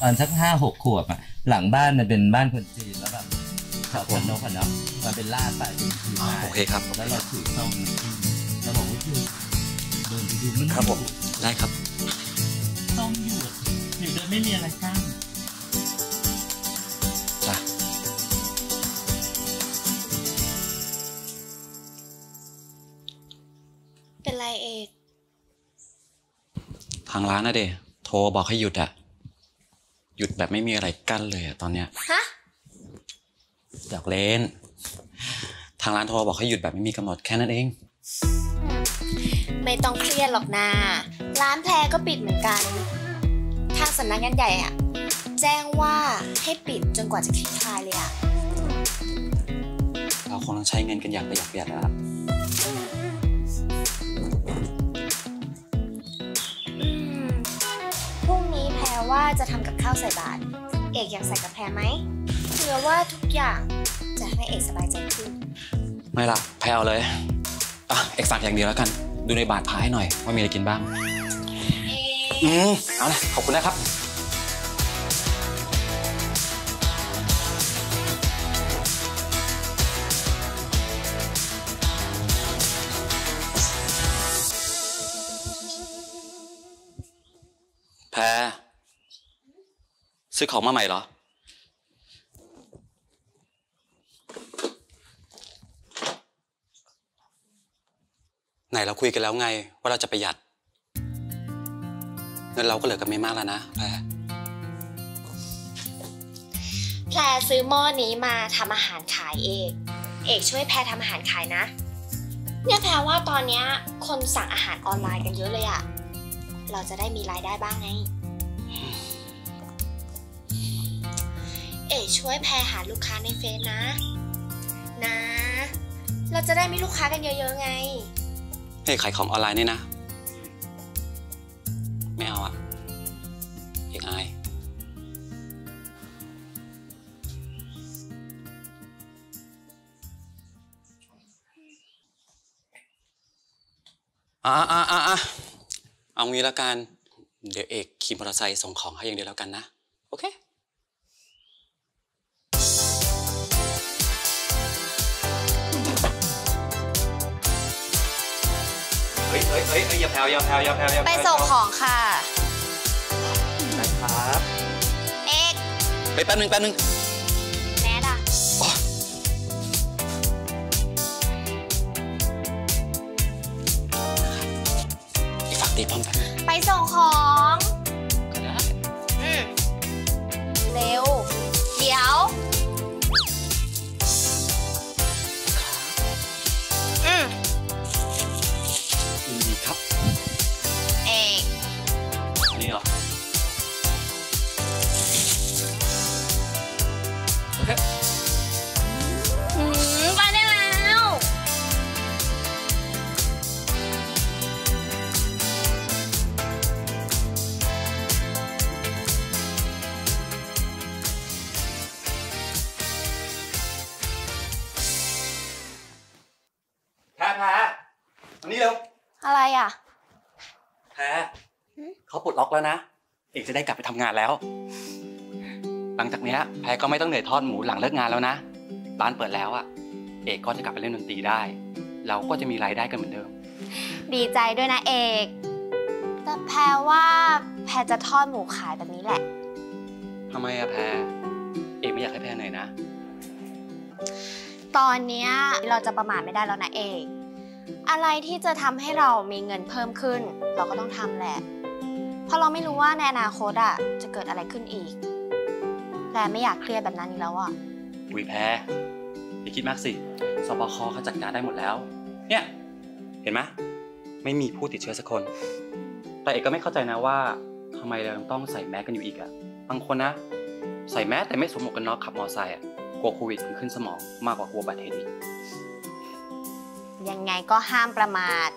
ตอนสักห้าหกขวบอะหลังบ้านมันเป็นบ้านคนจีนแล้วแบบชาวคนนกอะเนาะมันเป็นลาดไปเป็นพื้นอ๋อไม้โอเคครับแล้วเราถือส้มแล้วบอกว่าคือเดินไปดูมันครับผมได้ครับส้มอยู่อะอยู่โดยไม่มีอะไรกั้นจ้ะเป็นไรเอกทางร้านนะเดโทรบอกให้หยุดอะ หยุดแบบไม่มีอะไรกั้นเลยอะตอนเนี้ยฮะอยากเล่น ทางร้านโทรบอกให้หยุดแบบไม่มีกำหนดแค่นั้นเอง ไม่ต้องเครียดหรอกนา ร้านแพรก็ปิดเหมือนกัน ทางสำนักงานใหญ่อะแจ้งว่าให้ปิดจนกว่าจะคลี่คลายเลยอะเราคงต้องใช้เงินกันอย่างประหยัดประหยัดแล้วล่ะ จะทำกับข้าวใส่บาตรเอกอยากใส่กับแพรไหมเผื่อว่าทุกอย่างจะให้เอกสบายใจขึ้น ไม่ล่ะ แพลเอาเลย อะ เอกฝากอย่างเดียวแล้วกัน ดูในบาทพาให้หน่อยว่ามีอะไรกินบ้าง เออืกมเอาละขอบคุณนะครับ ซื้อของมาใหม่เหรอ ไหนเราคุยกันแล้วไง ว่าเราจะประหยัด เงินเราก็เหลือกันไม่มากแล้วนะแพรแพรซื้อหม้อนี้มาทำอาหารขายเอกเอกช่วยแพรทำอาหารขายนะ เนี่ยแพรว่าตอนเนี้ยคนสั่งอาหารออนไลน์กันเยอะเลยอะเราจะได้มีรายได้บ้างไง ช่วยแพรหาลูกค้าในเฟซนะ นะ เราจะได้มีลูกค้ากันเยอะๆไง ให้ขายของออนไลน์นี่นะ ไม่เอาอะเอกอายอะอะอะอะเอางี้ล้วกัน เดี๋ยวเอกขี่มอเตอร์ไซค์ส่งของให้อย่างเดียวแล้วกันนะ โอเค เฮ้ยเฮ้ยเฮ้ยอย่าแผ่วอย่าแผ่วอย่าแผ่วอย่าไปแผ่วส่งของค่ะได้ครับเอกไปแป๊บนึงแป๊บนึงแนทอะอีกฝากตีป้อมแป๊บนึงไปส่งของ อะไรอะ แพ้เขาปลดล็อกแล้วนะ เอกจะได้กลับไปทำงานแล้ว หลังจากเนี้ยแพ้ก็ไม่ต้องเหนื่อยทอดหมูหลังเลิกงานแล้วนะ ร้านเปิดแล้วอะเอกก็จะกลับไปเล่นดนตรีได้ เราก็จะมีรายได้กันเหมือนเดิม ดีใจด้วยนะเอก แต่แพรว่าแพรจะทอดหมูขายแบบนี้แหละทำไมอะแพ้เอกไม่อยากให้แพ้เหนื่อยนะ ตอนเนี้ยเราจะประมาทไม่ได้แล้วนะเอก อะไรที่จะทำให้เรามีเงินเพิ่มขึ้น เราก็ต้องทำแหละ เพราะเราไม่รู้ว่าในอนาคตอะจะเกิดอะไรขึ้นอีกแพรไม่อยากเครียดแบบนั้นอีกแล้วอะอุยแพ้อย่าคิดมากสิสบคเขาจัดการได้หมดแล้ว เนี่ย เห็นไหมไม่มีผู้ติดเชื้อสักคน แต่เอกก็ไม่เข้าใจนะว่าทำไมเราต้องใส่แมสกันอยู่อีกอะบางคนนะ ใส่แมสแต่ไม่สวมหมวกกันน็อกขับมอเตอร์ไซค์อะกลัวโควิดขึ้นสมองมากกว่ากลัวบัตรเหตุอีก ยังไงก็ห้ามประมาท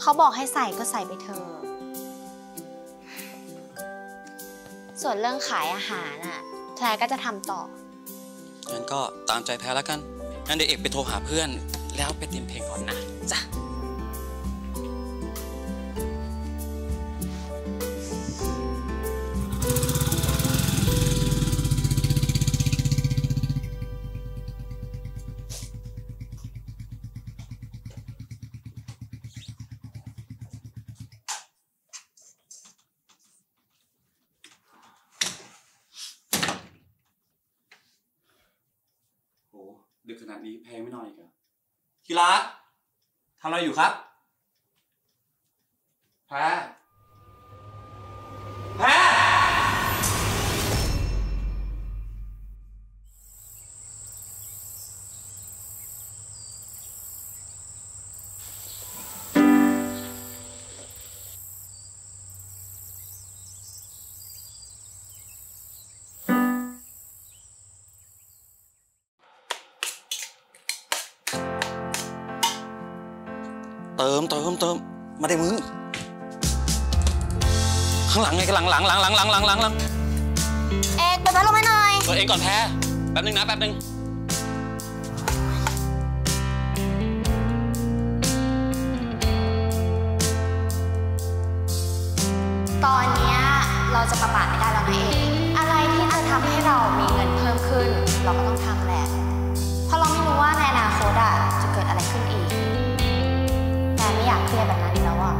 เขาบอกให้ใส่ก็ใส่ไปเถอะส่วนเรื่องขายอาหารน่ะแพรก็จะทำต่อ งั้นก็ตามใจแพรแล้วกัน งั้นเดี๋ยวเอกไปโทรหาเพื่อน แล้วไปเตรียมเพลงก่อนนะจ้ะ ดึกขนาดนี้แพงไม่นอนอีกเหรอที่รักทำอะไรอยู่ครับแพร เติมเติมเติมมาได้มึง ข้างหลังไงข้างหลังหลังหลังหลังหลังหลังหลังหลังเอกเปิดพัดลมให้หน่อยตัวเองก่อนแพ้แป๊บนึงนะแป๊บนึงตอนเนี้ยเราจะประมาทไม่ได้แล้วนะเอกอะไรที่จะทำให้เรามีเงินเพิ่มขึ้น เราก็ต้องทำแหละเพราะเราไม่รู้ว่าในอนาคตอะจะเกิดอะไรขึ้นอีก เครียดแบบนั้นอีกแล้วอะ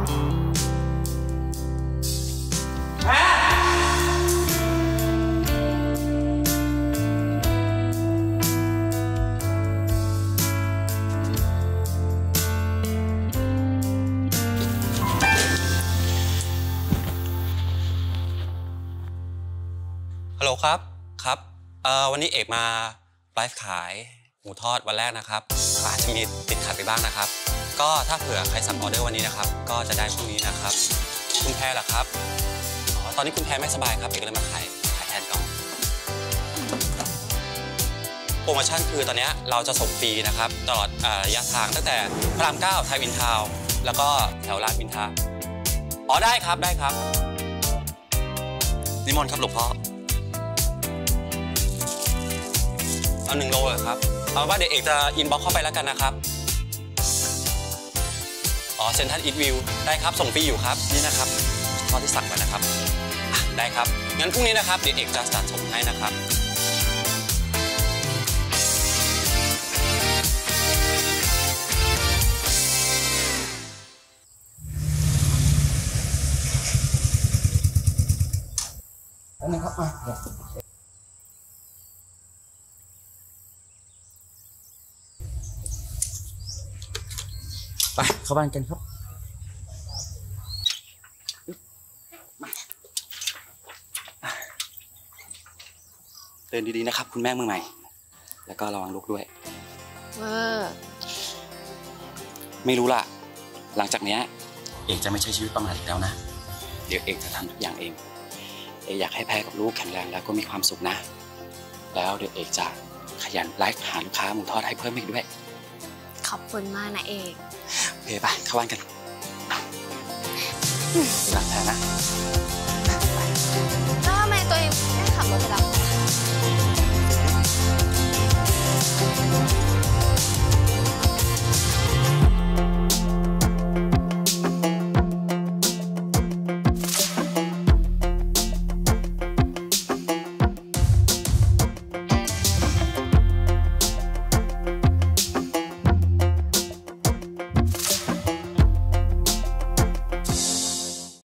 ฮัลโหลครับ ครับเอ่อวันนี้เอกมาไลฟ์ขายหมูทอดวันแรกนะครับ อาจจะมีติดขัดไปบ้างนะครับ ก็ถ้าเผื่อใครสั่งออเดอร์วันนี้นะครับ ก็จะได้พรุ่งนี้นะครับ คุณแพรล่ะครับอ๋อตอนนี้คุณแพรไม่สบายครับเอกเลยมาขายขายแทนก่อนโปรโมชั่นคือตอนนี้เราจะส่งฟรีนะครับ ตลอดระยะทางตั้งแต่พระรามเก้าไทยวินทาวเวอร์ แล้วก็แถวรามอินทราอ๋อได้ครับได้ครับ นิมนต์ครับหลวงพ่อเอาหนึ่งโลเหรอครับเอาว่าเดี๋ยวเอกจะ inbox เข้าไปแล้วกันนะครับ อ๋อเซ็นทรัลอีสต์วิลล์ได้ครับ ส่งฟรีอยู่ครับ นี่นะครับข้อที่สั่งมานะครับได้ครับ งั้นพรุ่งนี้นะครับ เดี๋ยวเอกจะจัดส่งให้นะครับอันนี้ครับมาเไปเข้าบ้านกันครับเดินดีๆนะครับ คุณแม่มือใหม่ แล้วก็ระวังลูกด้วย เวอร์ไม่รู้ล่ะ หลังจากเนี้ย เอกจะไม่ใช้ชีวิตประมาทอีกแล้วนะ เดี๋ยวเอกจะทำทุกอย่างเอง เอกอยากให้แพรกับลูกแข็งแรงแล้วก็มีความสุขนะ แล้วเดี๋ยวเอกจะขยันไลฟ์หาลูกค้าหมูทอดให้เพิ่มอีกด้วย ขอบคุณมากนะเอก โอเคไปเข้าบ้านกันรักแพรนะ